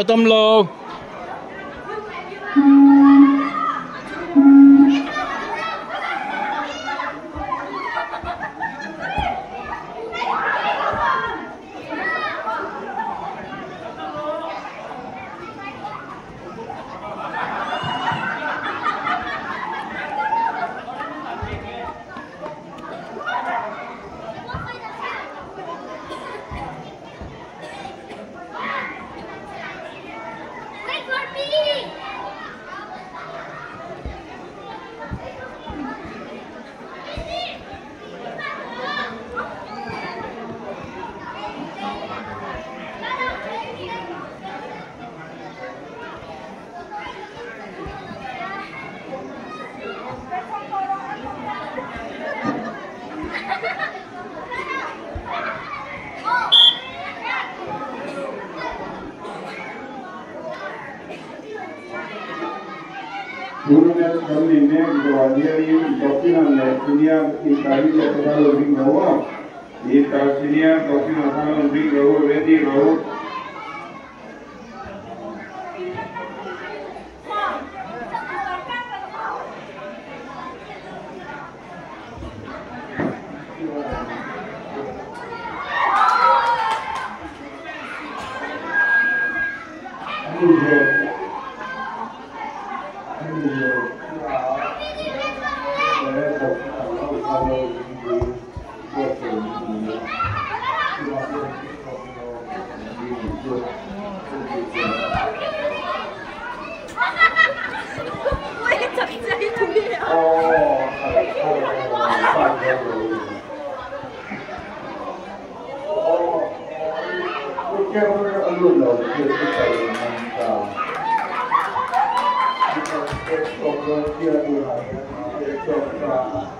打灯笼。Número 99, Guardiani, Dokinale, Senior Italian Capital Living Rover, the Senior Dokinale Living Rover, Ready Road, 我也长这样呀！哦，哦，我结婚是六六的，不可能啊！你看，结婚结的啊，结的结的。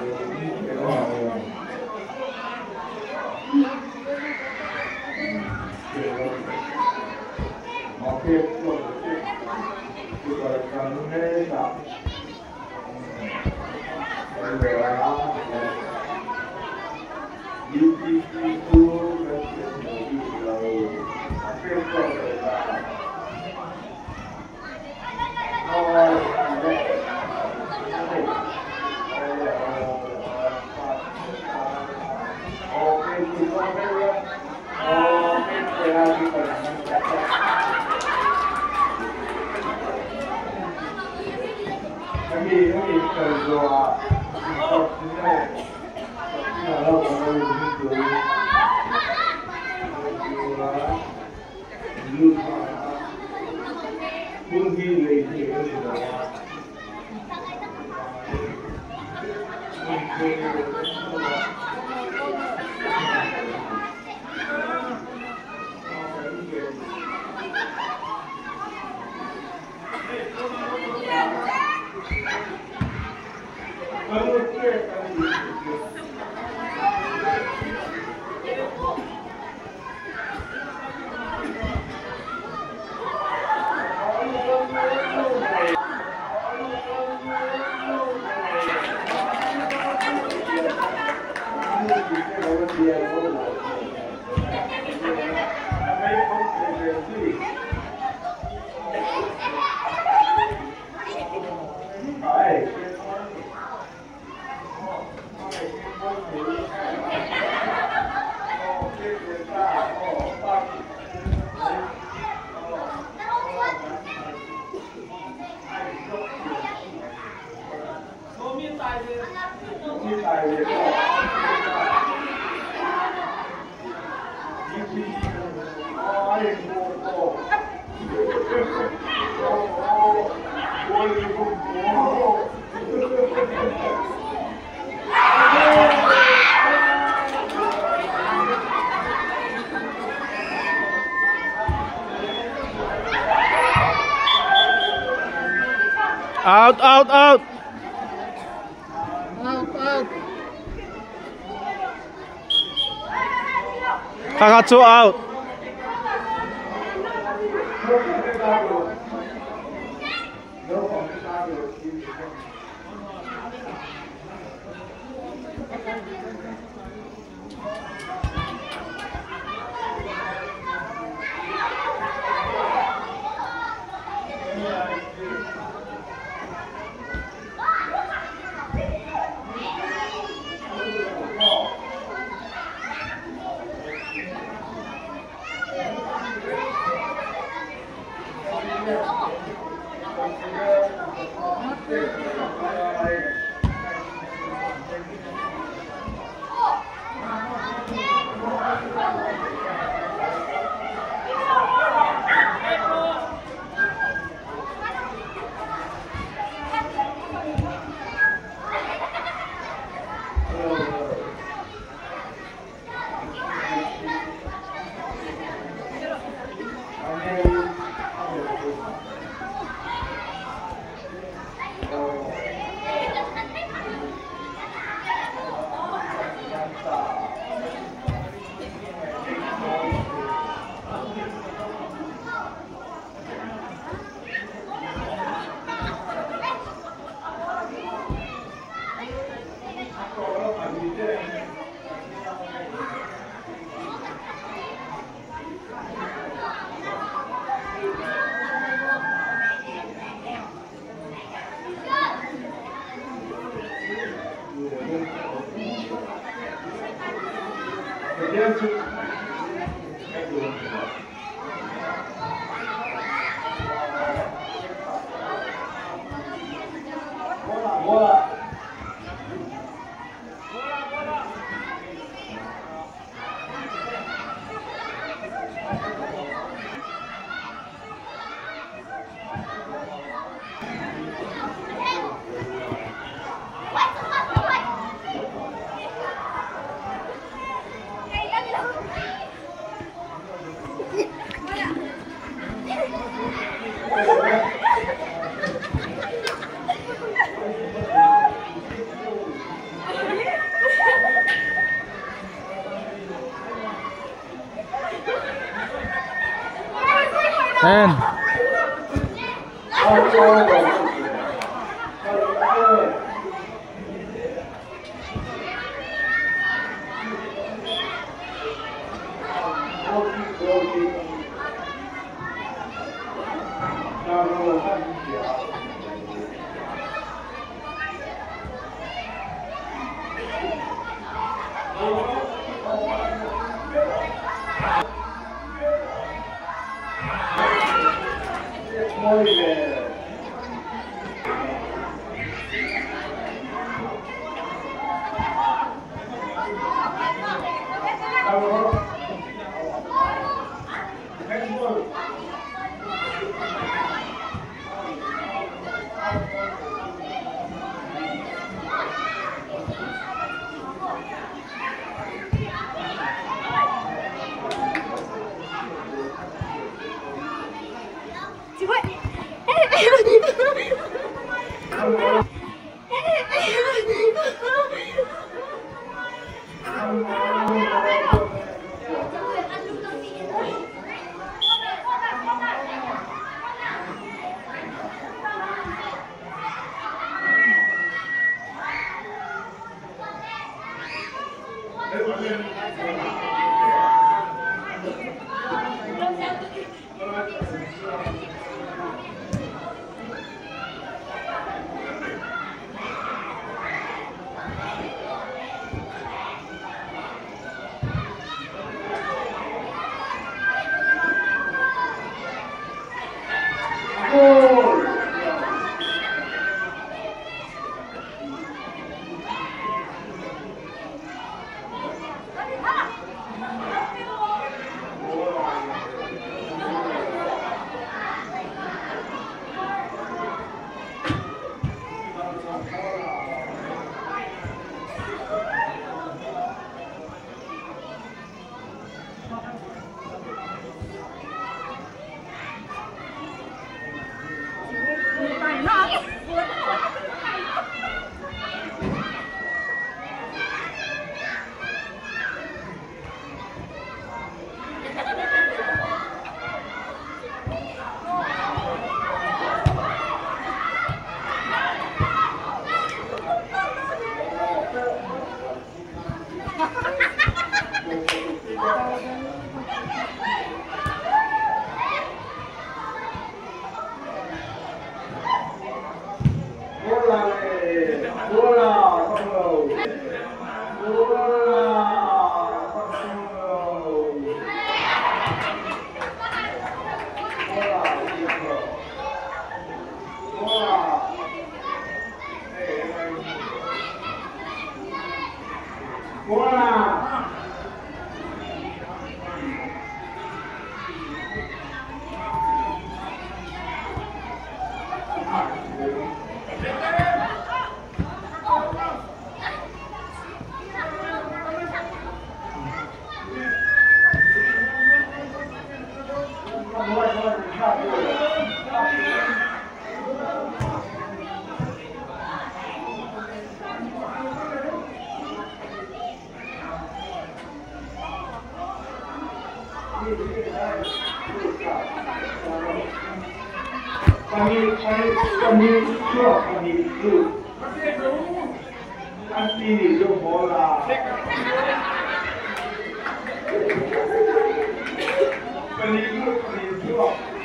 hanging Out, out, out. 刚刚出 out。Ten.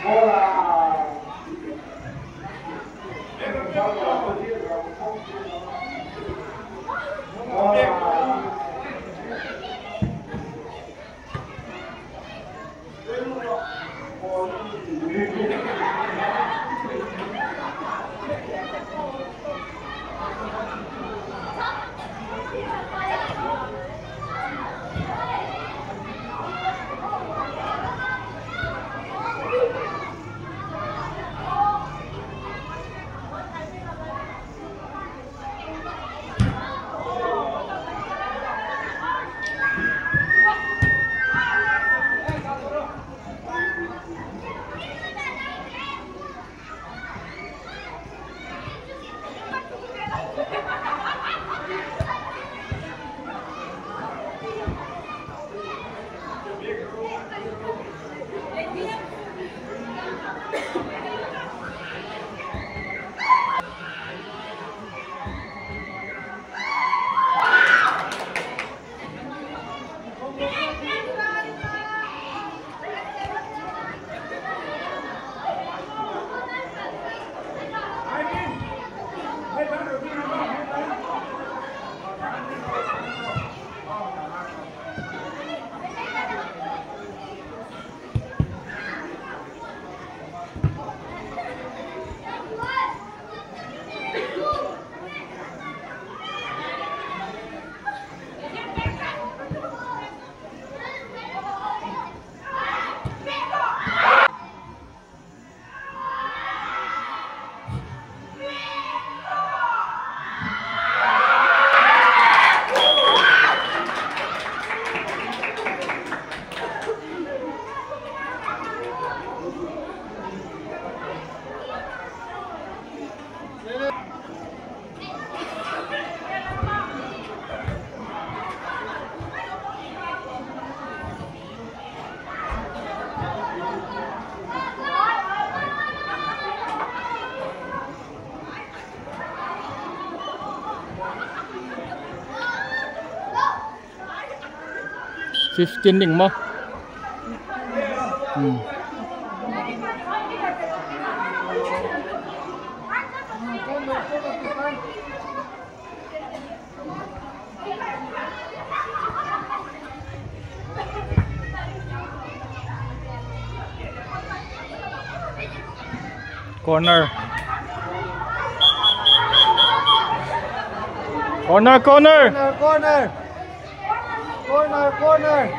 Olá. 15 đừng mơ ừ. corner corner corner corner corner corner.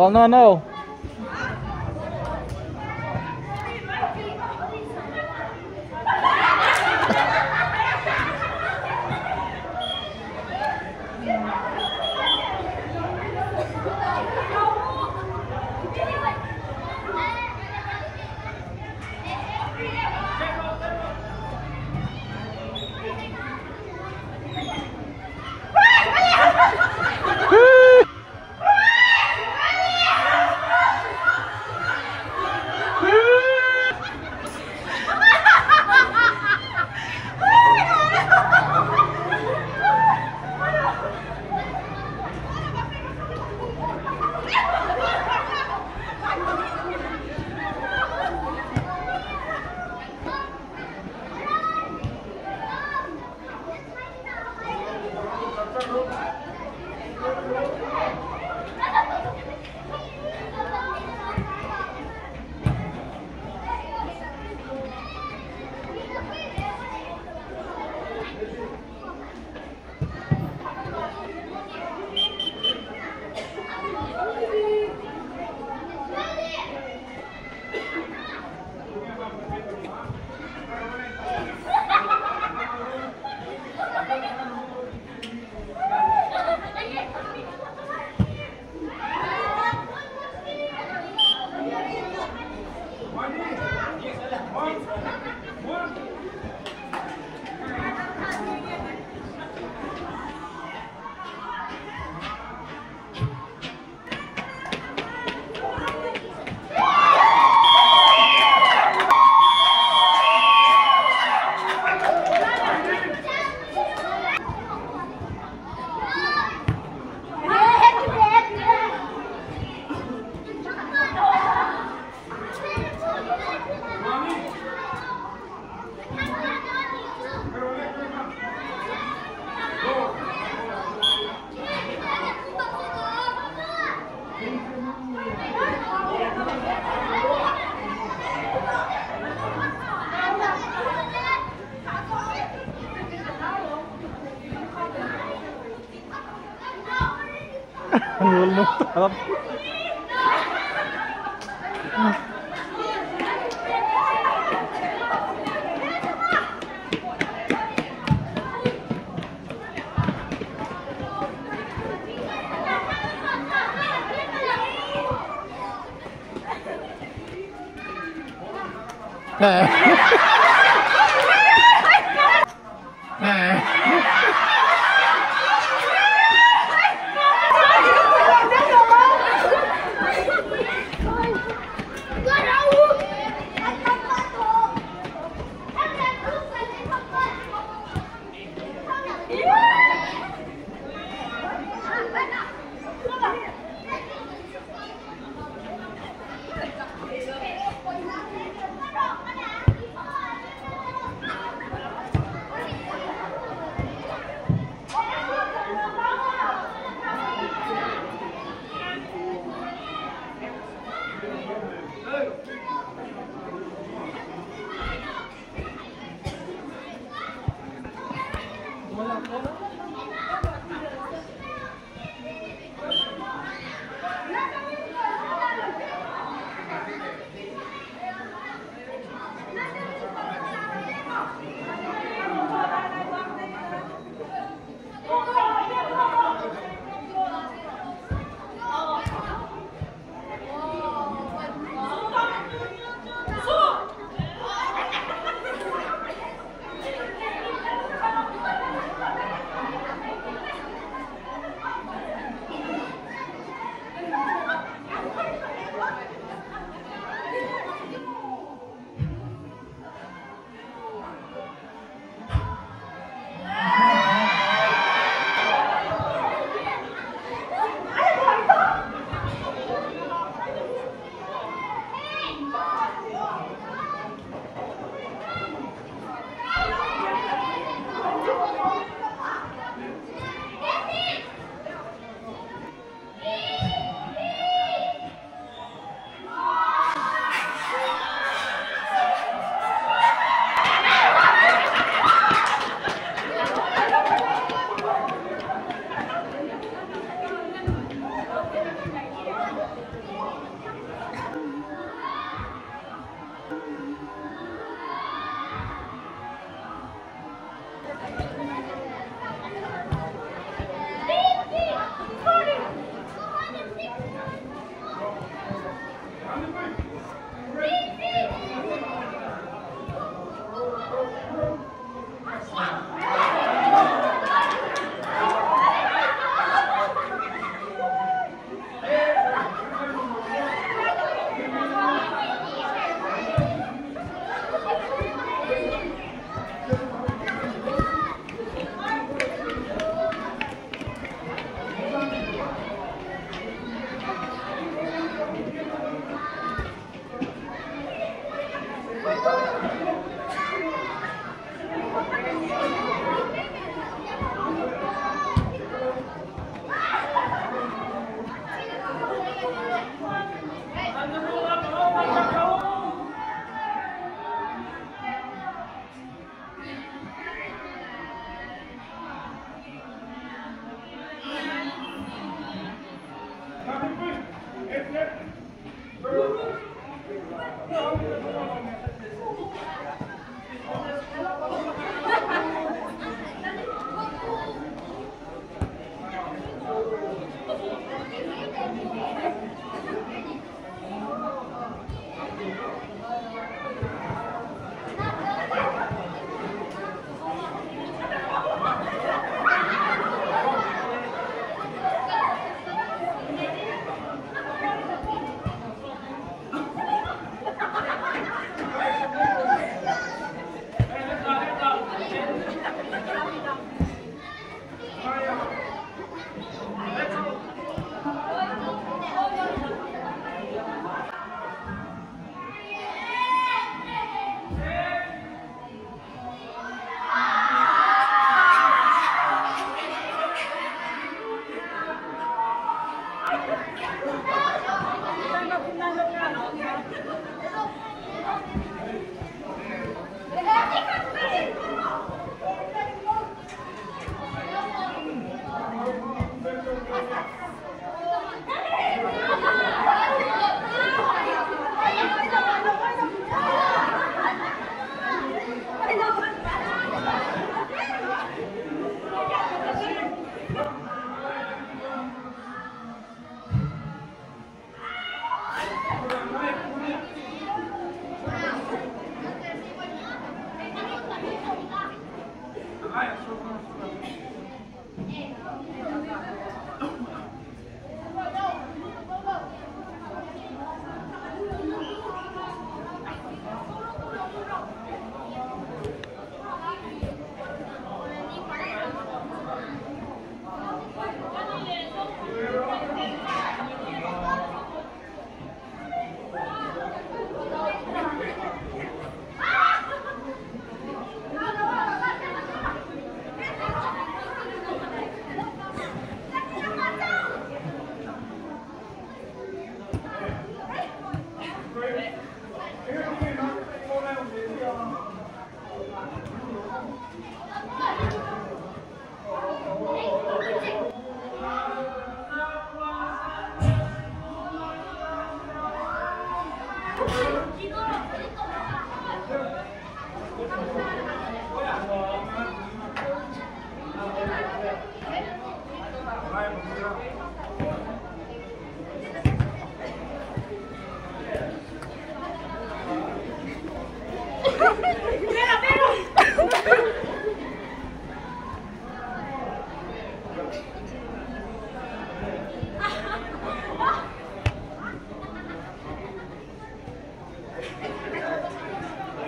Well, no, no. 哎。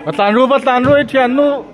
我站住我站住，一天都。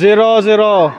zero zero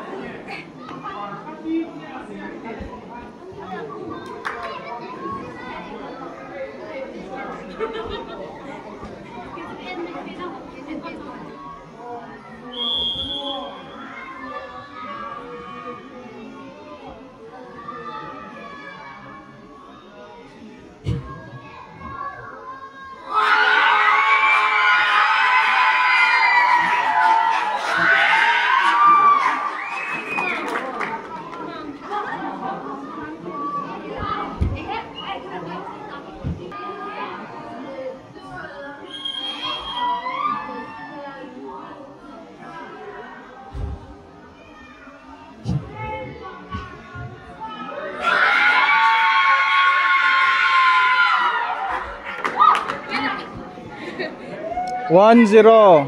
one zero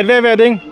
Get away wedding.